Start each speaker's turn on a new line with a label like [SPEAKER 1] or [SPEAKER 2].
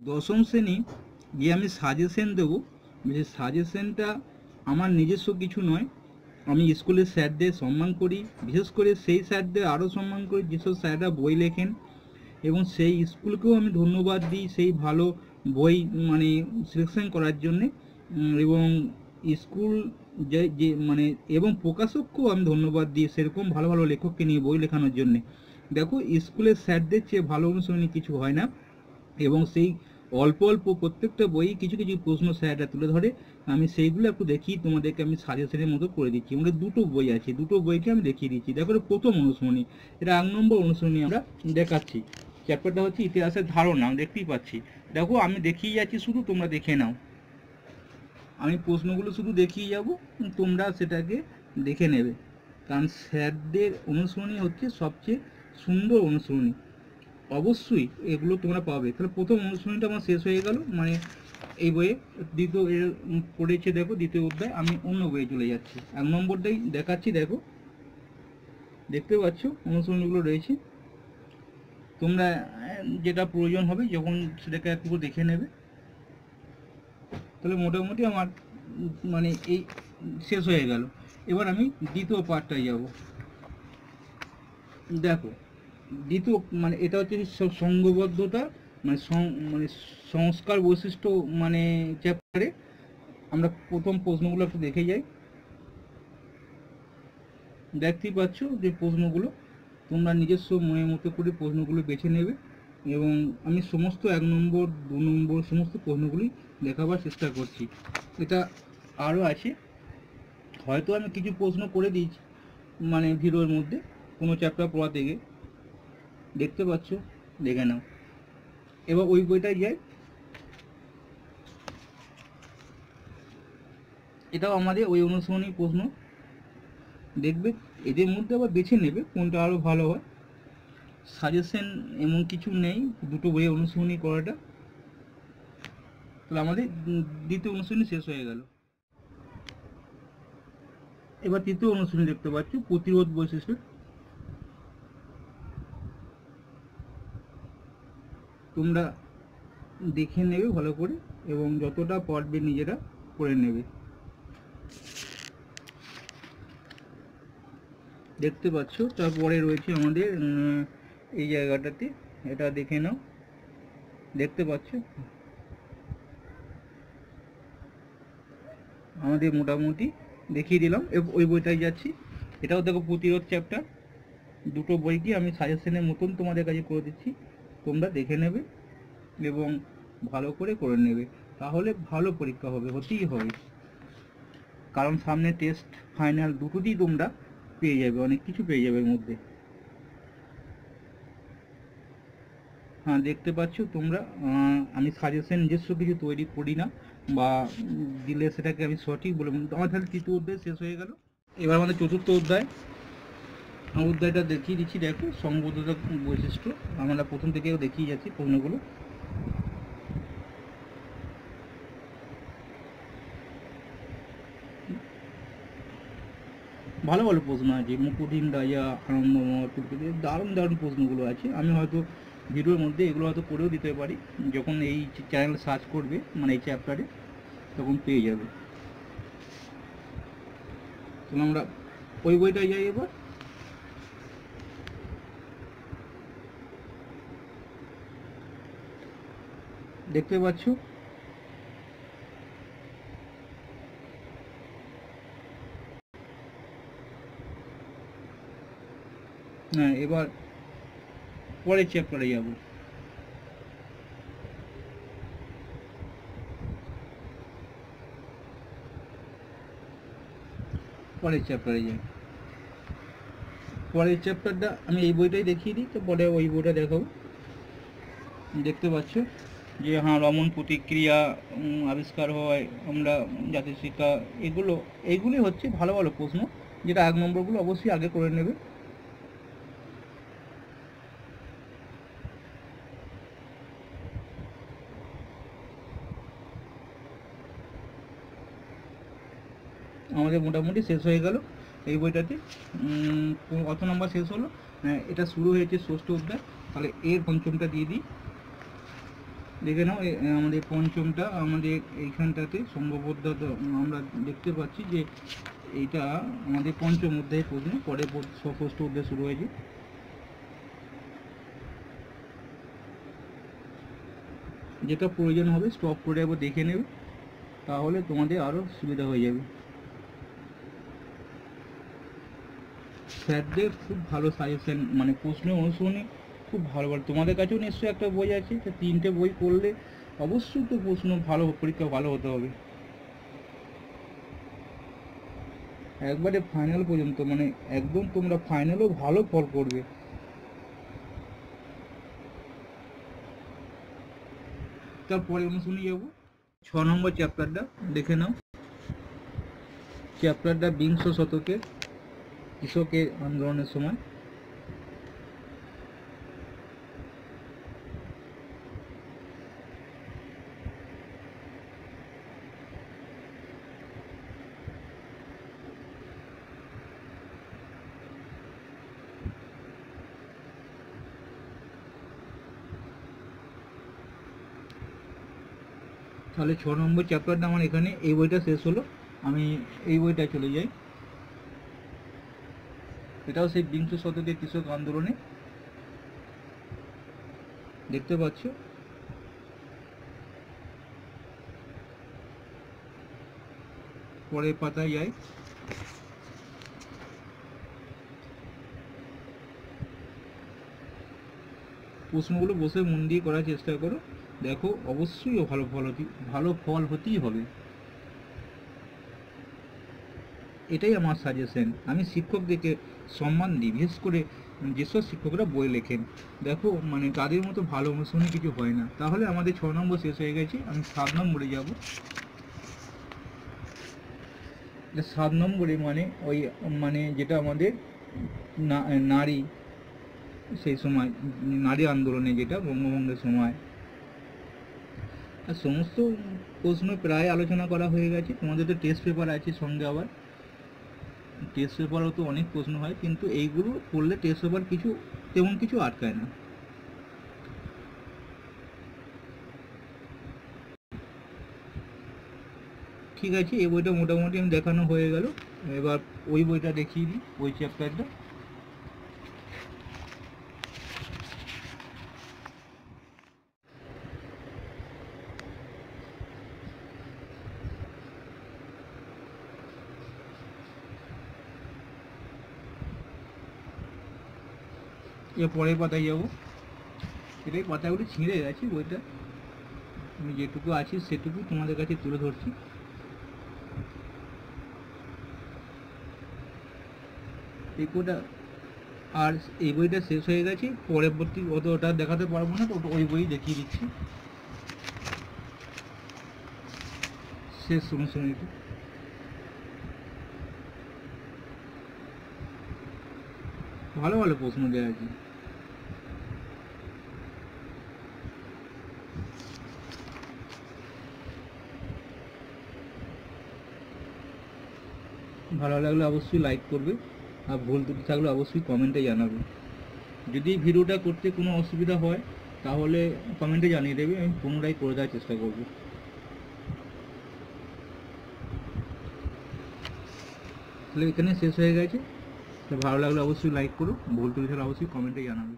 [SPEAKER 1] দশম শ্রেণি গিয়ে আমি সাজেশন দেবো। যে সাজেশনটা আমার নিজস্ব কিছু নয়, আমি স্কুলের স্যারদের সম্মান করি। বিশেষ করে সেই স্যারদের আরও সম্মান করি, যেসব স্যাররা বই লেখেন। এবং সেই স্কুলকেও আমি ধন্যবাদ দিই সেই ভালো বই মানে সিলেকশন করার জন্যে। এবং স্কুল যে যে মানে এবং প্রকাশককেও আমি ধন্যবাদ দিই সেরকম ভালো ভালো লেখককে নিয়ে বই লেখানোর জন্যে। দেখো স্কুলের স্যারদের চেয়ে ভালো অনুশীলনী কিছু হয় না। এবং সেই অল্প অল্প প্রত্যেকটা বই কিছু কিছু প্রশ্ন স্যাররা তুলে ধরে। আমি সেইগুলো একটু দেখি, তোমাদেরকে আমি সাজেশনের মতো করে দিচ্ছি। আমাদের দুটো বই আছে, দুটো বইকে আমি দেখিয়ে দিচ্ছি। দেখো প্রথম অনুশীলনী এটা এক নম্বর অনুশীলনী আমরা দেখাচ্ছি। চ্যাপ্টারটা হচ্ছে ইতিহাসের ধারণা আমি দেখতেই পাচ্ছি। দেখো, আমি দেখিয়ে যাচ্ছি শুধু, তোমরা দেখে নাও। আমি প্রশ্নগুলো শুধু দেখিয়ে যাব, তোমরা সেটাকে দেখে নেবে। কারণ স্যারদের অনুসরণী হচ্ছে সবচেয়ে সুন্দর অনুসরণী অবশ্যই এগুলো তোমরা পাবে। তাহলে প্রথম অনুশীলনীটা আমার শেষ হয়ে গেল। মানে এই বইয়ে দ্বিতীয় পড়েছে দেখো, দ্বিতীয় অধ্যায়। আমি অন্য বইয়ে চলে যাচ্ছি। এক নম্বরটাই দেখাচ্ছি, দেখো। দেখতে পাচ্ছ অনুশীলনীগুলো রয়েছে। তোমরা, যেটা প্রয়োজন হবে, যখন সেটাকে একটু দেখে নেবে। তাহলে মোটামুটি আমার মানে এই শেষ হয়ে গেল। এবার আমি দ্বিতীয় পার্টটায় যাব। দেখো দ্বিতীয় মানে এটা হচ্ছে স- সঙ্গবদ্ধতা মানে মানে সংস্কার বৈশিষ্ট্য মানে চ্যাপ্টারে আমরা প্রথম প্রশ্নগুলো একটু দেখে যাই। দেখতেই পাচ্ছ যে প্রশ্নগুলো, তোমরা নিজস্ব মনের মতো করে প্রশ্নগুলো বেছে নেবে এবং আমি সমস্ত এক নম্বর, দু নম্বর সমস্ত প্রশ্নগুলি দেখাবার চেষ্টা করছি। এটা আরও আছে। হয়তো আমি কিছু প্রশ্ন করে দিয়েছি মানে ভিডিওর মধ্যে, কোনো চ্যাপ্টার পড়া থেকে। দেখতে পাচ্ছ? দেখে নাও। এবার ওই বইটায় যাই। এটাও আমাদের ওই অনুসরণী প্রশ্ন। দেখবে, এদের মধ্যে আবার বেছে নেবে কোনটা আরও ভালো হয়। সাজেশন এমন কিছু নেই, দুটো বইয়ে অনুসরণী করাটা। তাহলে আমাদের দ্বিতীয় অনুশীলনী শেষ হয়ে গেল। এবার তৃতীয় অনুশীলনী দেখতে পাচ্ছ, প্রতিরোধ বৈশিষ্ট্য। তোমরা দেখে নেবে ভালো করে এবং যতটা পারবে নিজেরা করে নেবে। দেখতে পাচ্ছ, তারপরে রয়েছে আমাদের এই জায়গাটাতে। এটা দেখে নাও। দেখতে পাচ্ছ? আমাদের মোটামুটি দেখিয়ে দিলাম। ওই বইটাই যাচ্ছি। এটাও দেখো প্রতিরোধ চ্যাপ্টার দুটো বইকে আমি সাজেশনের মতন তোমাদের কাছে করে দিচ্ছি। তোমরা দেখে নেবে এবং ভালো করে করে নেবে। তাহলে ভালো পরীক্ষা হবে, হতেই হবে। কারণ সামনে টেস্ট ফাইনাল দুটোতেই তোমরা পেয়ে যাবে, অনেক কিছু পেয়ে যাবে এর মধ্যে। হ্যাঁ দেখতে পাচ্ছ তোমরা আমি সাজেশন নিজস্ব কিছু তৈরি করি না বা দিলে সেটাকে আমি সঠিক বলে। আমার তাহলে তৃতীয় অধ্যায় শেষ হয়ে গেল। এবার আমাদের চতুর্থ অধ্যায়। অধ্যায়টা দেখিয়ে দিচ্ছি, দেখো সংবদ্ধতা বৈশিষ্ট্য। আমরা প্রথম থেকেও দেখিয়ে যাচ্ছি প্রশ্নগুলো। ভালো ভালো প্রশ্ন আছে মুকুটিন রাজা, আনন্দময় প্রকৃতি দারুণ দারুণ প্রশ্নগুলো আছে। আমি হয়তো ভিডিওর মধ্যে এগুলো হয়তো করেও দিতে পারি, যখন এই চ্যানেল সার্চ করবে মানে এই চ্যাপ্টারে তখন পেয়ে যাবে। তাহলে আমরা ওই বইটায় যাই এবার। দেখতে পাচ্ছ হ্যাঁ এবার পরের চ্যাপ্টারে যাব পরের চ্যাপ্টারে যাই পরের চ্যাপ্টারটা আমি এই বইটাই দেখিয়ে দিই তো পরে ওই বইটা দেখাবো দেখতে পাচ্ছ যে হ্যাঁ রমন প্রতিক্রিয়া আবিষ্কার হয়, আমরা জাতীয় শিক্ষা, এগুলো, এইগুলি হচ্ছে ভালো ভালো প্রশ্ন, যেটা এক নম্বরগুলো অবশ্যই আগে করে নেবে। আমাদের মোটামুটি শেষ হয়ে গেল এই বইটাতে। কত নম্বর শেষ হলো। হ্যাঁ এটা শুরু হয়েছে ষষ্ঠ অধ্যায়। তাহলে এর পঞ্চমটা দিয়ে দিই। দেখে নাও আমাদের পঞ্চমটা, আমাদের এইখানটাতে সম্ভবত আমরা দেখতে পাচ্ছি যে এইটা আমাদের পঞ্চম অধ্যায়ের প্রশ্ন পরে ষষ্ঠ অধ্যায় শুরু হয়েছে। যেটা প্রয়োজন হবে স্টপ করে একবার দেখে নেবে, তাহলে তোমাদের আরও সুবিধা হয়ে যাবে। স্যারদের খুব ভালো সাজেশন মানে প্রশ্ন অনুসরণে খুব ভালো ভালো তোমাদের কাছেও নিশ্চয়ই একটা বই আছে, তো তিনটে বই পড়লে অবশ্যই তো প্রশ্ন ভালো, পরীক্ষা ভালো হতে হবে। একবারে ফাইনাল পর্যন্ত মানে একদম তোমরা ফাইনালও ভালো ফল করবে। তারপরে অনুশীলনী যাব। ছ নম্বর চ্যাপ্টারটা দেখে নাও। চ্যাপ্টারটা বিংশ শতকে কৃষকের আন্দোলনের সময়। তাহলে ছ নম্বর চ্যাপ্টারটা আমার এখানে, এই বইটা শেষ হলো। আমি এই বইটা চলে যাই। এটাও সেই বিংশ শতকের কৃষক আন্দোলনে। দেখতে পাচ্ছ? পরের পাতায় যাই প্রশ্নগুলো বসে মন দিয়ে করার চেষ্টা করো। দেখো, অবশ্যই ভালো ফল ভালো ফল হতেই হবে। এটাই আমার সাজেশন আমি শিক্ষকদেরকে সম্মান দিই, বিশেষ করে যেসব শিক্ষকরা বই লেখেন। দেখো মানে তাদের মতো ভালো অনুশীলনী কিছু হয় না। তাহলে আমাদের ছ নম্বর শেষ হয়ে গেছে। আমি সাত নম্বরে যাব। সাত নম্বরে মানে ওই মানে যেটা আমাদের নারী, সেই সময়, নারী আন্দোলনে যেটা বঙ্গভঙ্গের সময়। সমস্ত প্রশ্ন প্রায় আলোচনা করা হয়ে গেছে। তোমাদের তো টেস্ট পেপার আছে সঙ্গে আবার। টেস্ট পেপারও তো অনেক প্রশ্ন হয়, কিন্তু এইগুলো পড়লে টেস্ট পেপার কিছু, তেমন কিছু আটকায় না। ঠিক আছে, এই বইটা মোটামুটি আমি দেখানো হয়ে গেল। এবার ওই বইটা দেখিয়ে দিই, ওই চ্যাপ্টারটা এর পরের পাতায় যাব। এটাই পাতাগুলি ছিঁড়ে গেছে, বইটা। আমি যেটুকু আছি সেটুকু তোমাদের কাছে তুলে ধরছি। এই বইটা আর এই বইটা শেষ হয়ে গেছে, পরবর্তী অত ওটা দেখাতে পারব না, তো ওই বই দেখিয়ে দিচ্ছি। শেষ অনুশীলনীটা ভালো ভালো প্রশ্ন দেওয়া আছে। ভালো লাগলে অবশ্যই লাইক করবে, আর ভুল ত্রুটি থাকলে অবশ্যই কমেন্টে জানাবে। যদি ভিডিওটা করতে কোনো অসুবিধা হয়, তাহলে কমেন্টে জানিয়ে দেবে, আমি পুনরায় করে দেওয়ার চেষ্টা করব। তাহলে এখানে শেষ হয়ে গেছে। তো ভালো লাগলে অবশ্যই লাইক করো ভুল ত্রুটি থাকলে অবশ্যই কমেন্টে জানাবে